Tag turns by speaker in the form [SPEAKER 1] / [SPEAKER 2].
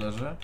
[SPEAKER 1] leży.